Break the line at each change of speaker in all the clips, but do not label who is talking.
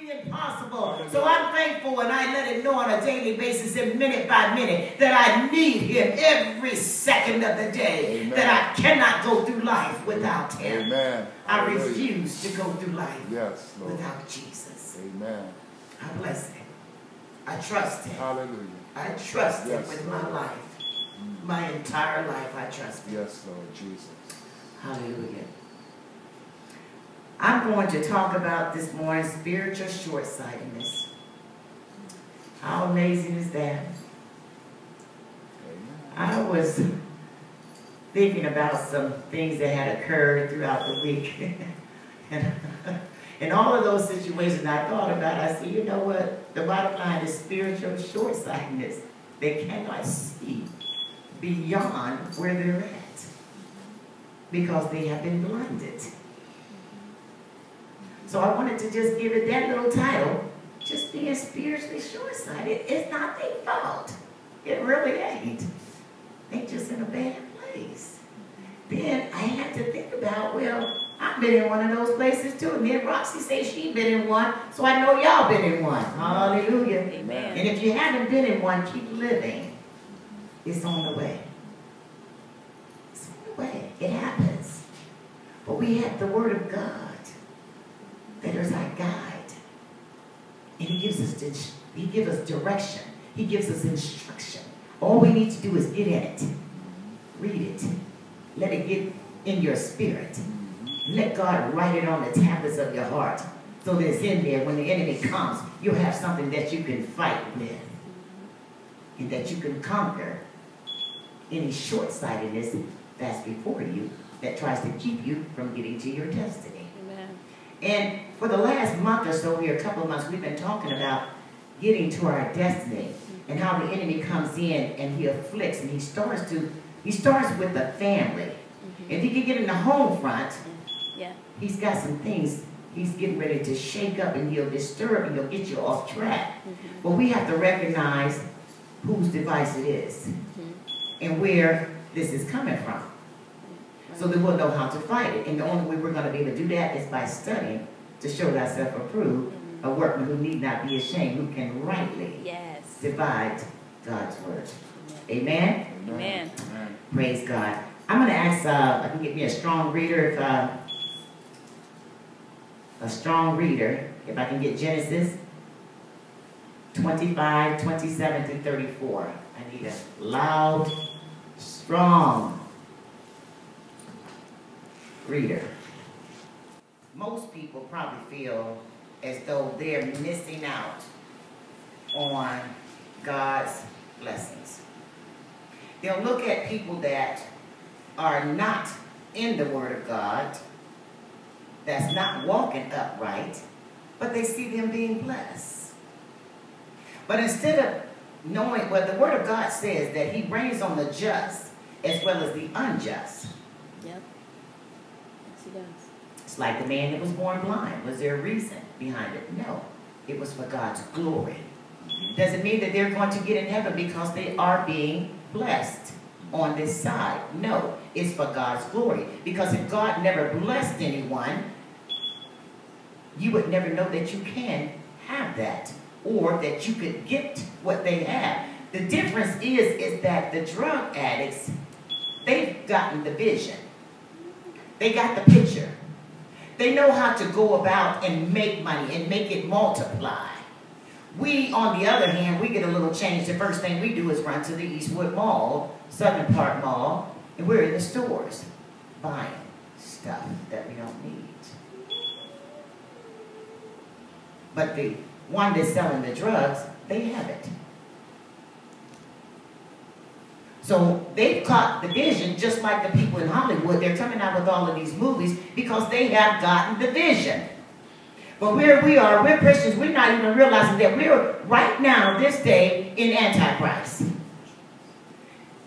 be impossible. So I'm thankful and I let him know on a daily basis and minute by minute that I need him every second of the day.
Amen.
That I cannot go through life without him.
Amen.
I
Hallelujah.
refuse to go through life
Yes,
without Jesus.
Amen.
I bless him. I trust him.
Hallelujah.
I trust him with
Lord.
my life. Mm. My entire life I trust him.
Yes, Lord Jesus.
Hallelujah. I'm going to talk about this morning spiritual short-sightedness. How amazing is that? I was thinking about some things that had occurred throughout the week. and in all of those situations I thought about, I said, you know what? The bottom line is spiritual short-sightedness. They cannot see beyond where they're at because they have been blinded. So I wanted to just give it that little title, just being spiritually short-sighted. It's not their fault. It really ain't. They just in a bad place. Then I had to think about, well, I've been in one of those places too. And then Roxy says she been in one, so I know y'all been in one. Hallelujah.
Amen.
And if you haven't been in one, keep living. It's on the way. It's on the way. It happens. But we have the Word of God that is our guide. And He gives us He gives us direction. He gives us instruction. All we need to do is get in it. Read it. Let it get in your spirit. Let God write it on the tablets of your heart so that it's in there when the enemy comes, you'll have something that you can fight with and that you can conquer any short-sightedness that's before you that tries to keep you from getting to your destiny.
Amen.
And for the last month or so here, a couple of months, we've been talking about getting to our destiny and how the enemy comes in and he afflicts and he starts to, he starts with the family. Mm-hmm. If he can get in the home front, mm-hmm.
Yeah.
he's got some things he's getting ready to shake up and he'll disturb and he'll get you off track. Mm-hmm. But we have to recognize whose device it is and where this is coming from. So that we'll know how to fight it. And the only way we're going to be able to do that is by studying to show thyself approved, a workman who need not be ashamed, who can rightly
Yes.
divide God's word. Amen?
Amen.
Amen.
Praise God. I'm going to ask, uh, I can get me a strong reader, if, uh, a strong reader, if I can get Genesis 25, 27 through 34. I need a loud, strong reader. Most people probably feel as though they're missing out on God's blessings. They'll look at people that are not in the Word of God, that's not walking upright, but they see them being blessed. But instead of knowing what the Word of God says, that He rains on the just as well as the unjust.
Yep. Yes, he does.
It's like the man that was born blind. Was there a reason behind it? No. It was for God's glory. Does it mean that they're going to get in heaven because they are being blessed on this side? No. It's for God's glory. Because if God never blessed anyone, you would never know that you can have that or that you could get what they have. The difference is, is that the drug addicts, they've gotten the vision. They got the picture. They know how to go about and make money and make it multiply. We, on the other hand, we get a little change. The first thing we do is run to the Eastwood Mall, Southern Park Mall, and we're in the stores buying stuff that we don't need. But the one that's selling the drugs, they have it. So they've caught the vision just like the people in Hollywood. They're coming out with all of these movies because they have gotten the vision. But where we are, we're Christians, we're not even realizing that we're right now, this day, in Antichrist.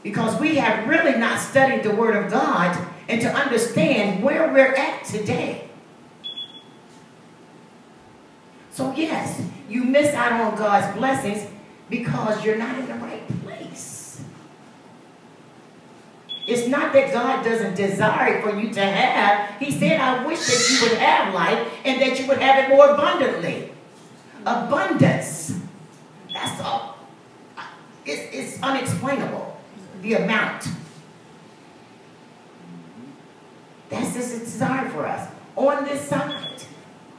Because we have really not studied the Word of God and to understand where we're at today. So yes, you miss out on God's blessings because you're not in the right place. It's not that God doesn't desire for you to have. He said, I wish that you would have life and that you would have it more abundantly. abundance. That's all. It's, it's unexplainable, the amount. That's a desire for us. On this side.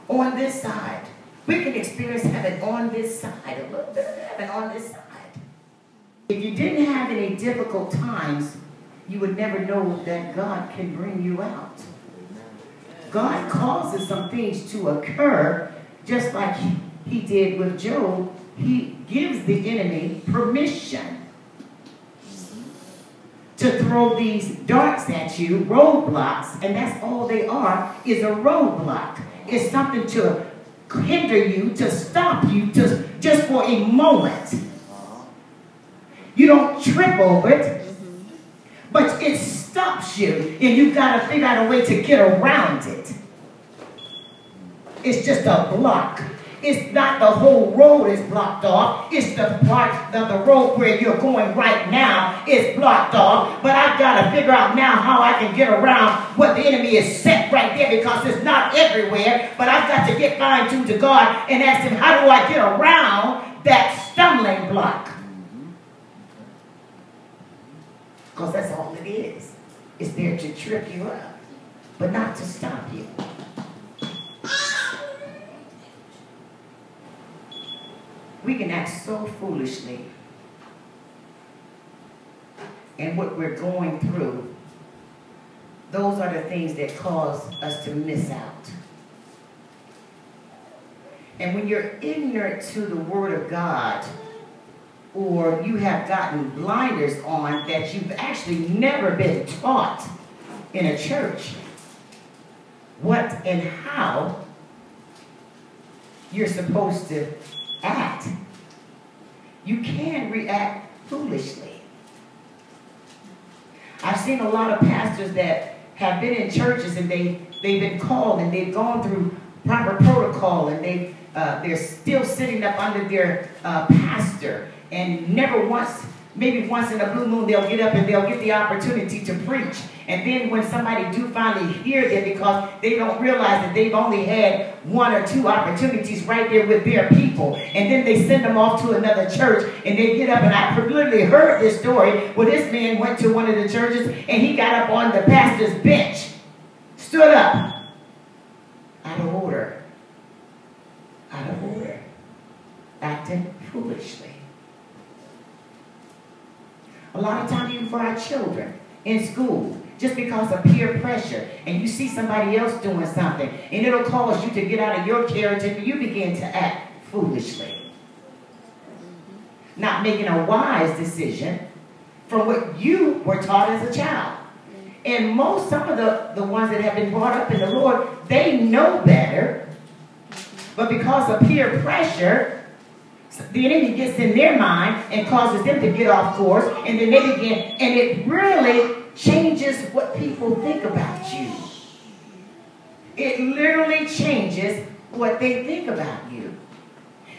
On this side. We can experience heaven on this side. A little bit of heaven on this side. If you didn't have any difficult times, you would never know that God can bring you out. God causes some things to occur, just like he, did with Job. He gives the enemy permission to throw these darts at you, roadblocks, and that's all they are, is a roadblock. It's something to hinder you, to stop you, to just for a moment. You don't trip over it, but it stops you, and you've got to figure out a way to get around it. It's just a block. It's not the whole road is blocked off. It's the part of the road where you're going right now is blocked off. But I've got to figure out now how I can get around what the enemy is set right there because it's not everywhere. But I've got to get fine tuned to God and ask him, how do I get around that stumbling block? Because that's all it is. It's there to trip you up, but not to stop you. We can act so foolishly. And what we're going through, those are the things that cause us to miss out. And when you're ignorant to the Word of God, or you have gotten blinders on that you've actually never been taught in a church what and how you're supposed to act. You can react foolishly. I've seen a lot of pastors that have been in churches and they, they've been called and they've gone through proper protocol and they, uh, they're still sitting up under their uh, pastor and never once, maybe once in a blue moon, they'll get up and they'll get the opportunity to preach. And then when somebody do finally hear them because they don't realize that they've only had one or two opportunities right there with their people. And then they send them off to another church and they get up. And I literally heard this story where this man went to one of the churches and he got up on the pastor's bench, stood up, out of order, out of order, acting foolishly. A lot of times even for our children in school, just because of peer pressure, and you see somebody else doing something, and it'll cause you to get out of your character and you begin to act foolishly. Not making a wise decision from what you were taught as a child. And most, some of the, the ones that have been brought up in the Lord, they know better. But because of peer pressure, the enemy gets in their mind and causes them to get off course, and then they begin, and it really changes what people think about you. It literally changes what they think about you.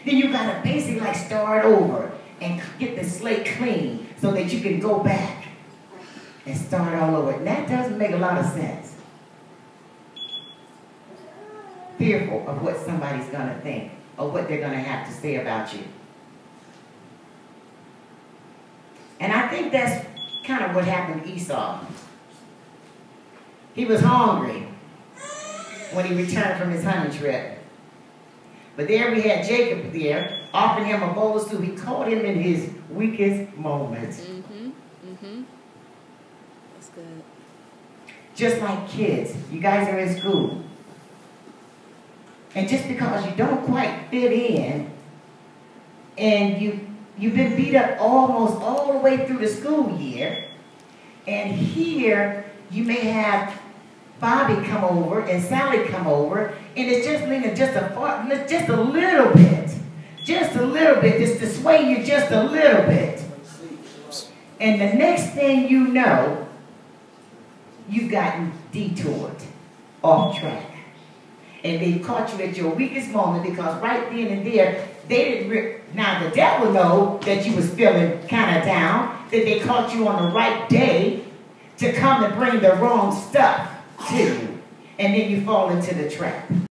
Then you got to basically like start over and get the slate clean so that you can go back and start all over. And that doesn't make a lot of sense. Fearful of what somebody's going to think or what they're going to have to say about you. And I think that's kind of what happened to Esau. He was hungry when he returned from his hunting trip. But there we had Jacob there, offering him a bowl of soup. He caught him in his weakest moments.
Mm-hmm. Mm-hmm. That's good.
Just like kids, you guys are in school. And just because you don't quite fit in and you you've been beat up almost all the way through the school year, and here you may have Bobby come over and Sally come over, and it's just leaning just a far, just a little bit, just a little bit, just to sway you just a little bit. And the next thing you know, you've gotten detoured off track and they caught you at your weakest moment because right then and there, they didn't. Re- now the devil know that you was feeling kind of down, that they caught you on the right day to come and bring the wrong stuff to you, and then you fall into the trap.